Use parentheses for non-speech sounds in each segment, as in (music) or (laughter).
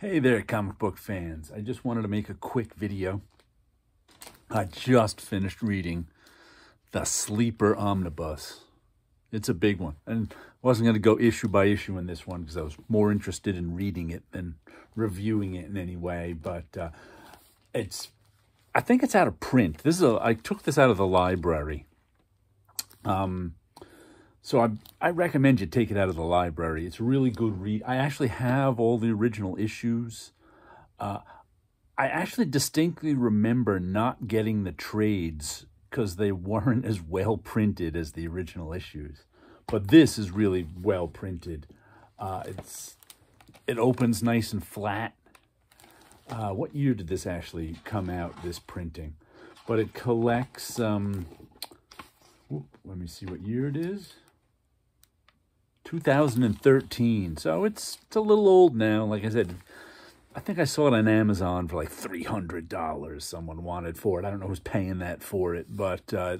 Hey there, comic book fans. I just wanted to make a quick video. I just finished reading The Sleeper Omnibus. It's a big one. And I wasn't going to go issue by issue in this one because I was more interested in reading it than reviewing it in any way. But uh, it's, I think it's out of print. This is a, I took this out of the library. Um, so I, I recommend you take it out of the library. It's a really good read. I actually have all the original issues. Uh, I actually distinctly remember not getting the trades because they weren't (laughs) as well printed as the original issues. But this is really well printed. Uh, it's It opens nice and flat. Uh, what year did this actually come out, this printing? But it collects, um, whoop, let me see what year it is. 2013. So it's, it's a little old now. Like I said, I think I saw it on Amazon for like $300 someone wanted for it. I don't know who's paying that for it, but uh,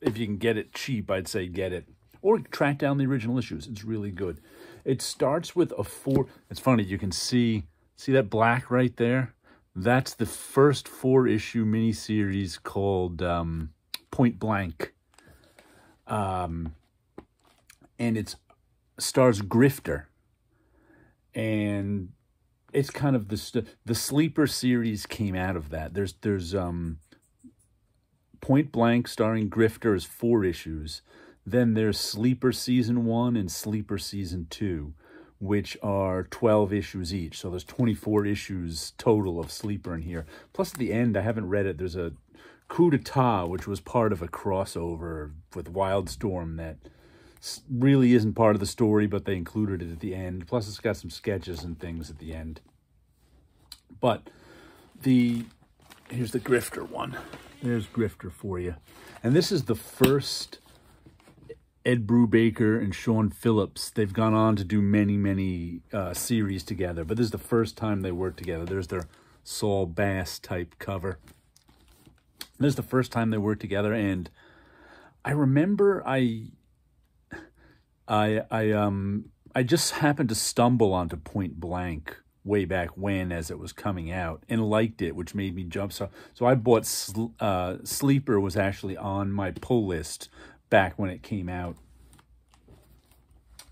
if you can get it cheap, I'd say get it. Or track down the original issues. It's really good. It starts with a four. It's funny, you can see, see that black right there? That's the first four issue miniseries called um, Point Blank. Um, and it's stars Grifter, and it's kind of the the sleeper series came out of that. There's there's um Point Blank starring Grifter is four issues. Then there's Sleeper season one and Sleeper season two, which are 12 issues each. So there's 24 issues total of Sleeper in here. Plus at the end, I haven't read it. There's a coup d'etat, which was part of a crossover with Wildstorm that really isn't part of the story, but they included it at the end. Plus, it's got some sketches and things at the end. But the here's the Grifter one. There's Grifter for you. And this is the first Ed Brubaker and Sean Phillips. They've gone on to do many, many uh, series together, but this is the first time they worked together. There's their Saul Bass type cover. This is the first time they worked together, and I remember I I I um I just happened to stumble onto Point Blank way back when as it was coming out and liked it, which made me jump. So so I bought uh, Sleeper was actually on my pull list back when it came out,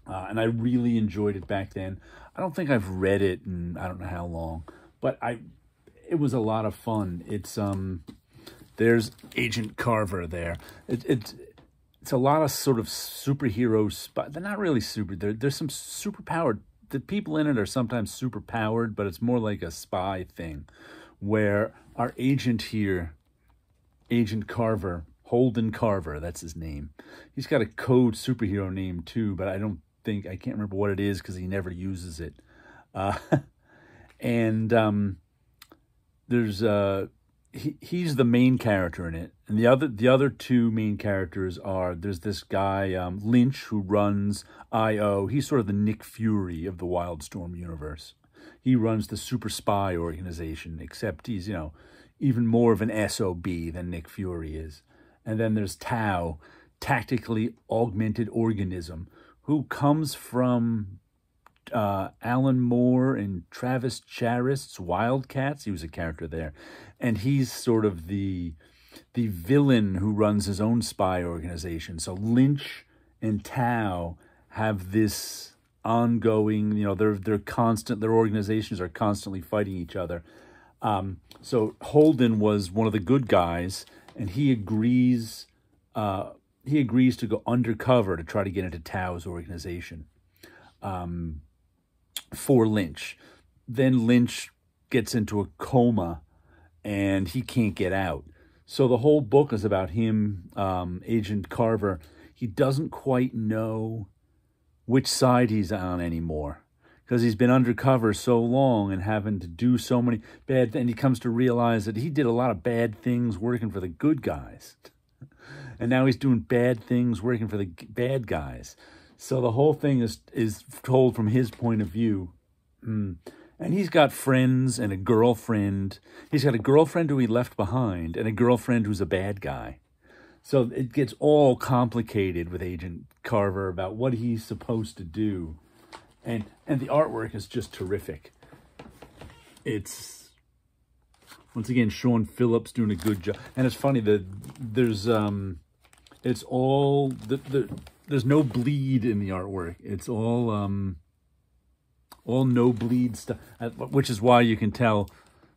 uh, and I really enjoyed it back then. I don't think I've read it in I don't know how long, but I it was a lot of fun. It's um there's Agent Carver there. It, it's it's a lot of sort of superheroes, but They're not really super. there's some super powered. The people in it are sometimes super powered, but it's more like a spy thing, where our agent here, Agent Carver, Holden Carver, that's his name. He's got a code superhero name too, but I don't think I can't remember what it is because he never uses it. Uh, (laughs) and um, there's uh, he, he's the main character in it, and the other the other two main characters are there's this guy um, Lynch who runs IO. He's sort of the Nick Fury of the Wildstorm universe. He runs the super spy organization, except he's you know even more of an SOB than Nick Fury is. And then there's Tao, tactically augmented organism, who comes from uh, Alan Moore and Travis Charest's Wildcats. He was a character there, and he's sort of the the villain who runs his own spy organization. So Lynch and Tao have this ongoing, you know, they're they're constant. Their organizations are constantly fighting each other. Um, so Holden was one of the good guys, and he agrees. Uh, he agrees to go undercover to try to get into Tao's organization. Um, for Lynch. Then Lynch gets into a coma and he can't get out. So the whole book is about him, um, Agent Carver. He doesn't quite know which side he's on anymore because he's been undercover so long and having to do so many bad things. He comes to realize that he did a lot of bad things working for the good guys. and now he's doing bad things working for the bad guys. So the whole thing is is told from his point of view. Mm. And he's got friends and a girlfriend. He's got a girlfriend who he left behind and a girlfriend who's a bad guy. So it gets all complicated with Agent Carver about what he's supposed to do. And and the artwork is just terrific. it's once again Sean Phillips doing a good job, and it's funny that there's um, it's all the the there's no bleed in the artwork. It's all um, all no bleed stuff, uh, which is why you can tell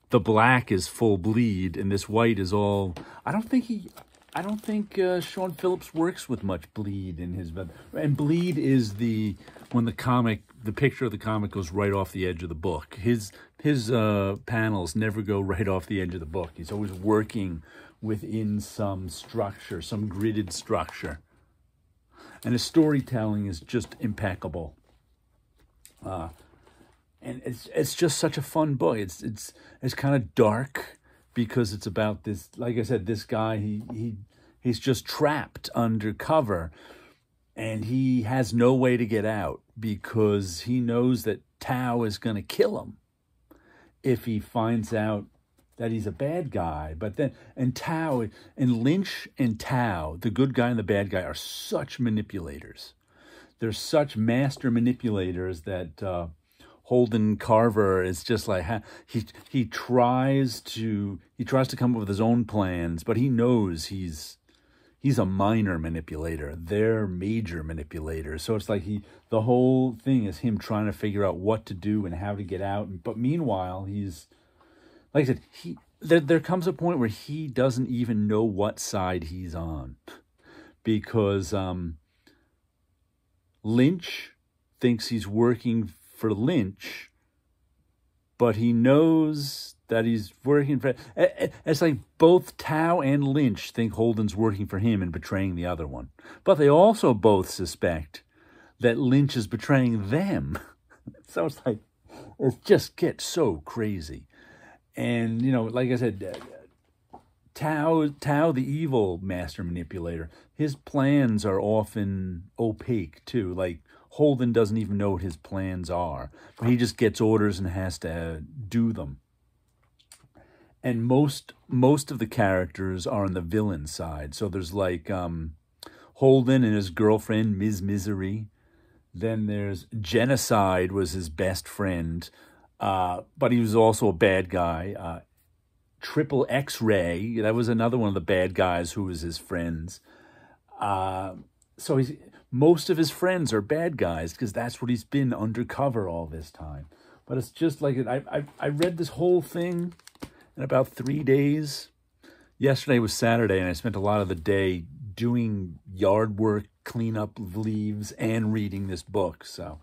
the black is full bleed and this white is all. I don't think he. I don't think uh, Sean Phillips works with much bleed in his and bleed is the when the comic the picture of the comic goes right off the edge of the book. His his uh, panels never go right off the edge of the book. He's always working within some structure, some gridded structure, and his storytelling is just impeccable. Uh, and it's it's just such a fun book. It's it's it's kind of dark because it's about this. Like I said, this guy he he he's just trapped undercover, and he has no way to get out because he knows that Tao is going to kill him if he finds out that he's a bad guy. But then and Tao and Lynch and Tao, the good guy and the bad guy, are such manipulators. They're such master manipulators that. Uh, Holden Carver is just like he he tries to he tries to come up with his own plans, but he knows he's he's a minor manipulator. They're major manipulators. So it's like he the whole thing is him trying to figure out what to do and how to get out. But meanwhile, he's like I said, he there there comes a point where he doesn't even know what side he's on because um, Lynch thinks he's working for Lynch, but he knows that he's working for. It's like both Tao and Lynch think Holden's working for him and betraying the other one, but they also both suspect that Lynch is betraying them. (laughs) so it's like it just gets so crazy, and you know, like I said. Tao, Tao, the evil master manipulator, his plans are often opaque too. Like Holden doesn't even know what his plans are. But he just gets orders and has to do them. And most most of the characters are on the villain side. So there's like um, Holden and his girlfriend, Ms. Misery. Then there's Genocide was his best friend, uh, but he was also a bad guy. Uh, Triple X Ray, that was another one of the bad guys who was his friends. Uh, so he's most of his friends are bad guys because that's what he's been undercover all this time. But it's just like I, I I read this whole thing in about three days. Yesterday was Saturday, and I spent a lot of the day doing yard work, clean up leaves, and reading this book. So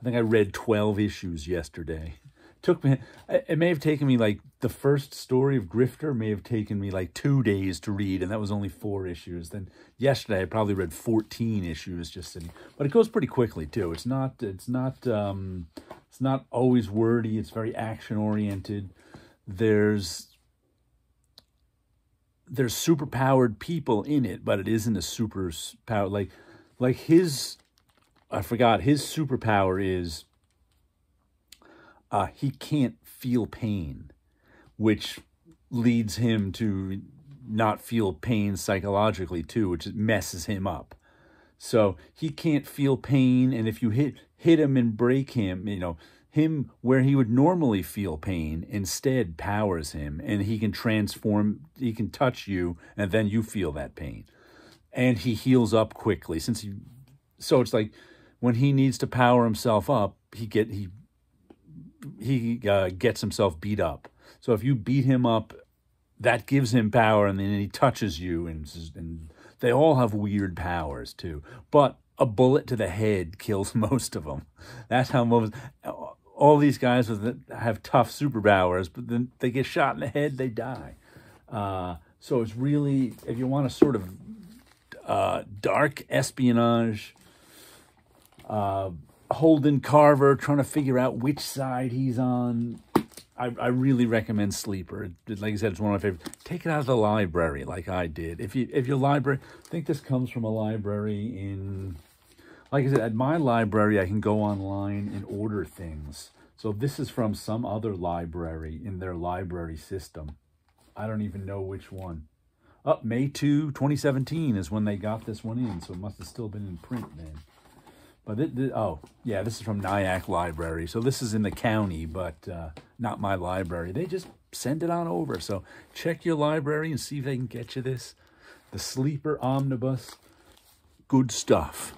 I think I read 12 issues yesterday (laughs) took me it may have taken me like the first story of grifter may have taken me like two days to read and that was only four issues. Then yesterday i probably read 14 issues just sitting but it goes pretty quickly too. It's not it's not um it's not always wordy. It's very action oriented there's there's super powered people in it but it isn't a super power like like his i forgot his superpower is uh, he can't feel pain, which leads him to not feel pain psychologically too, which messes him up. So he can't feel pain, and if you hit hit him and break him, you know him where he would normally feel pain instead powers him, and he can transform. He can touch you, and then you feel that pain, and he heals up quickly. Since he, so it's like when he needs to power himself up, he get he he uh, gets himself beat up. So if you beat him up, that gives him power, and then he touches you, and, and they all have weird powers too. But a bullet to the head kills (laughs) most of them. That's how most all these guys with have tough superpowers, but then they get shot in the head, they die. Uh, so it's really if you want a sort of uh, dark espionage. Uh, Holden Carver trying to figure out which side he's on. I, I really recommend Sleeper. Like I said, it's one of my favorites. Take it out of the library, like I did. If you if your library, I think this comes from a library in, like I said, at my library, I can go online and order things. So this is from some other library in their library system. I don't even know which one. Up oh, May 2, 2017 is when they got this one in, so it must have still been in print then. But it, it- oh, yeah, this is from Nyack Library. So this is in the county, but uh, not my library. They just send it on over. So check your library and see if they can get you this. The Sleeper Omnibus. Good stuff.